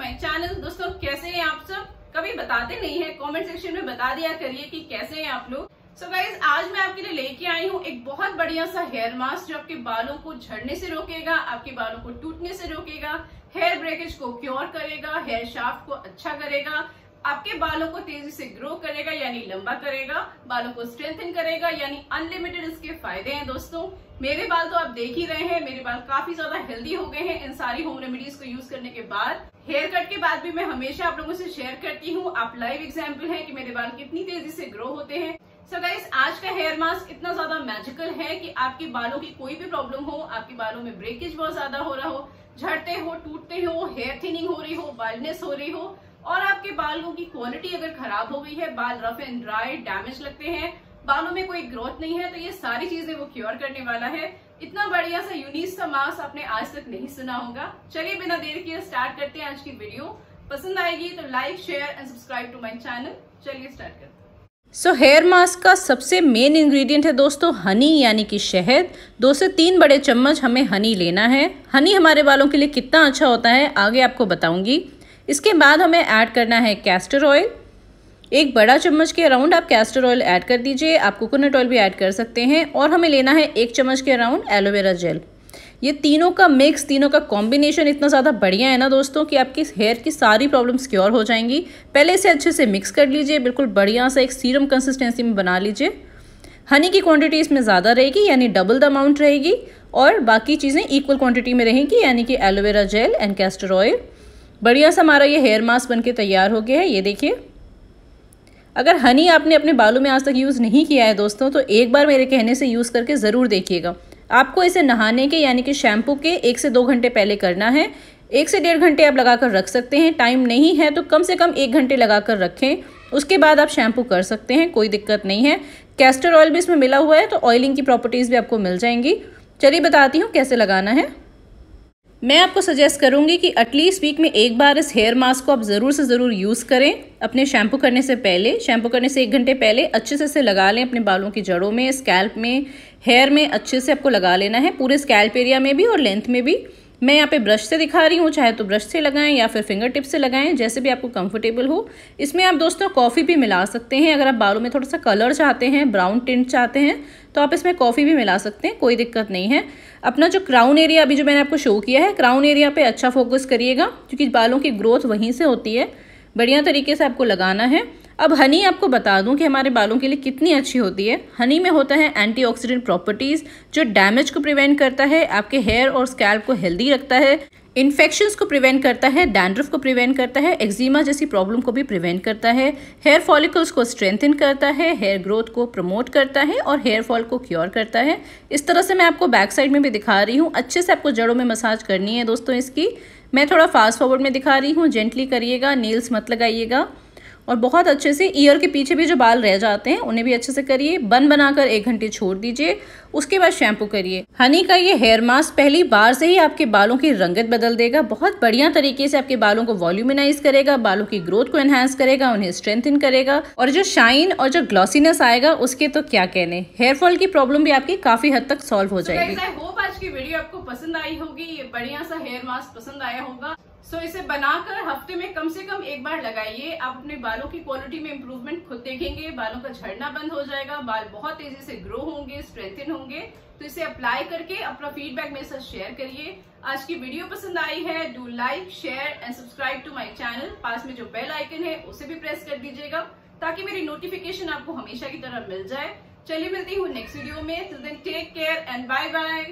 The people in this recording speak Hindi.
माय चैनल दोस्तों, कैसे हैं आप सब? कभी बताते नहीं है कमेंट सेक्शन में बता दिया करिए कि कैसे हैं आप लोग। सो so गाइज़ आज मैं आपके लिए लेके आई हूँ एक बहुत बढ़िया सा हेयर मास्क जो आपके बालों को झड़ने से रोकेगा, आपके बालों को टूटने से रोकेगा हेयर ब्रेकेज को क्योर करेगा हेयर शाफ्ट को अच्छा करेगा। आपके बालों को तेज़ी से ग्रो करेगा, यानी लंबा करेगा, बालों को स्ट्रेंथन करेगा, यानी अनलिमिटेड इसके फ़ायदे हैं दोस्तों। मेरे बाल तो आप देख ही रहे हैं, मेरे बाल काफ़ी ज़्यादा हेल्दी हो गए हैं इन सारी होम रेमेडीज को यूज़ करने के बाद। हेयर कट के बाद भी मैं हमेशा आप लोगों से शेयर करती हूँ। आप लाइव एग्ज़ाम्पल है कि मेरे बाल कितनी तेज़ी से ग्रो होते हैं। सो so गाइस आज का हेयर मास्क इतना ज़्यादा मैजिकल है कि आपके बालों की कोई भी प्रॉब्लम हो, आपके बालों में ब्रेकेज बहुत ज़्यादा हो रहा हो, झड़ते हो, टूटते हो हेयर थिनिंग हो रही हो बाल्डनेस हो रही हो और आपके बालों की क्वालिटी अगर खराब हो गई है, बाल रफ एंड ड्राई डैमेज लगते हैं, बालों में कोई ग्रोथ नहीं है तो ये सारी चीज़ें वो क्योर करने वाला है। इतना बढ़िया सा यूनिक सा मास्क आपने आज तक नहीं सुना होगा। चलिए बिना देर किए स्टार्ट करते हैं आज की वीडियो पसंद आएगी तो like share and subscribe to my channel चलिए स्टार्ट करते सो हेयर मास्क का सबसे मेन इंग्रेडिएंट है दोस्तों हनी यानी कि शहद। दो से तीन बड़े चम्मच हमें हनी लेना है। हनी हमारे बालों के लिए कितना अच्छा होता है, आगे आपको बताऊँगी। इसके बाद हमें ऐड करना है कैस्टर ऑयल एक बड़ा चम्मच के अराउंड आप कैस्टर ऑयल ऐड कर दीजिए, आप कोकोनट ऑयल भी ऐड कर सकते हैं और हमें लेना है एक चम्मच के अराउंड एलोवेरा जेल ये तीनों का मिक्स तीनों का कॉम्बिनेशन इतना ज़्यादा बढ़िया है ना दोस्तों कि आपकी हेयर की सारी प्रॉब्लम्स क्योर हो जाएँगी। पहले इसे अच्छे से मिक्स कर लीजिए, बिल्कुल बढ़िया सा एक सीरम कंसिस्टेंसी में बना लीजिए। हनी की क्वांटिटी इसमें ज़्यादा रहेगी, यानी डबल द अमाउंट रहेगी और बाकी चीज़ें इक्वल क्वांटिटी में रहेंगी, यानी कि aloe vera gel and castor oil बढ़िया सा हमारा ये हेयर मास्क बन के तैयार हो गया है, ये देखिए। अगर हनी आपने अपने बालों में आज तक यूज़ नहीं किया है दोस्तों तो एक बार मेरे कहने से यूज़ करके ज़रूर देखिएगा। आपको इसे नहाने के, यानी कि शैम्पू के, एक से दो घंटे पहले करना है। एक से डेढ़ घंटे आप लगाकर रख सकते हैं टाइम नहीं है तो कम से कम एक घंटे लगाकर रखें। उसके बाद आप शैम्पू कर सकते हैं, कोई दिक्कत नहीं है। कैस्टर ऑयल भी इसमें मिला हुआ है तो ऑयलिंग की प्रॉपर्टीज़ भी आपको मिल जाएँगी। चलिए बताती हूँ कैसे लगाना है। मैं आपको सजेस्ट करूँगी कि एटलीस्ट वीक में एक बार इस हेयर मास्क को आप ज़रूर से ज़रूर यूज़ करें। अपने शैम्पू करने से पहले शैम्पू करने से एक घंटे पहले अच्छे से इसे लगा लें अपने बालों की जड़ों में स्कैल्प में हेयर में अच्छे से आपको लगा लेना है, पूरे स्कैल्प एरिया में भी और लेंथ में भी। मैं यहाँ पे ब्रश से दिखा रही हूँ, चाहे तो ब्रश से लगाएँ या फिर फिंगर टिप से लगाएँ, जैसे भी आपको कंफर्टेबल हो। इसमें आप दोस्तों कॉफ़ी भी मिला सकते हैं। अगर आप बालों में थोड़ा सा कलर चाहते हैं ब्राउन टिंट चाहते हैं तो आप इसमें कॉफ़ी भी मिला सकते हैं, कोई दिक्कत नहीं है। अपना जो क्राउन एरिया अभी जो मैंने आपको शो किया है क्राउन एरिया पर अच्छा फोकस करिएगा, क्योंकि बालों की ग्रोथ वहीं से होती है। बढ़िया तरीके से आपको लगाना है। अब हनी आपको बता दूँ कि हमारे बालों के लिए कितनी अच्छी होती है। हनी में होता है एंटीऑक्सीडेंट प्रॉपर्टीज़ जो डैमेज को प्रिवेंट करता है, आपके हेयर और स्कैल्प को हेल्दी रखता है। इन्फेक्शंस को प्रिवेंट करता है डैंड्रफ को प्रिवेंट करता है एक्जिमा जैसी प्रॉब्लम को भी प्रिवेंट करता है। हेयर फॉलिकल्स को स्ट्रेंथन करता है हेयर ग्रोथ को प्रमोट करता है और हेयर फॉल को क्योर करता है। इस तरह से मैं आपको बैक साइड में भी दिखा रही हूँ। अच्छे से आपको जड़ों में मसाज करनी है दोस्तों इसकी। मैं थोड़ा फास्ट फॉरवर्ड में दिखा रही हूँ। जेंटली करिएगा नील्स मत लगाइएगा। और बहुत अच्छे से ईयर के पीछे भी जो बाल रह जाते हैं उन्हें भी अच्छे से करिए। बन बनाकर एक घंटे छोड़ दीजिए। उसके बाद शैम्पू करिए। हनी का ये हेयर मास्क पहली बार से ही आपके बालों की रंगत बदल देगा। बहुत बढ़िया तरीके से आपके बालों को वॉल्यूमिनाइज करेगा बालों की ग्रोथ को एनहांस करेगा उन्हें स्ट्रेंथन करेगा। और जो शाइन और जो ग्लॉसीनेस आएगा उसके तो क्या कहने। हेयर फॉल की प्रॉब्लम भी आपकी काफ़ी हद तक सॉल्व हो जाएगी। आज की वीडियो आपको पसंद आई होगी। ये बढ़िया सा हेयर मास्क पसंद आया होगा। सो so, इसे बनाकर हफ़्ते में एक बार लगाइए, आप अपने बालों की क्वालिटी में इम्प्रूवमेंट खुद देखेंगे, बालों का झड़ना बंद हो जाएगा, बाल बहुत तेज़ी से ग्रो होंगे स्ट्रेंथन होंगे। तो इसे अप्लाई करके अपना फीडबैक मेरे साथ शेयर करिए। आज की वीडियो पसंद आई है do like share and subscribe to my channel पास में जो बेल आइकन है, उसे भी प्रेस कर दीजिएगा, ताकि मेरी नोटिफिकेशन आपको हमेशा की तरह मिल जाए। चलिए मिलती हूँ नेक्स्ट वीडियो में। Take care and bye bye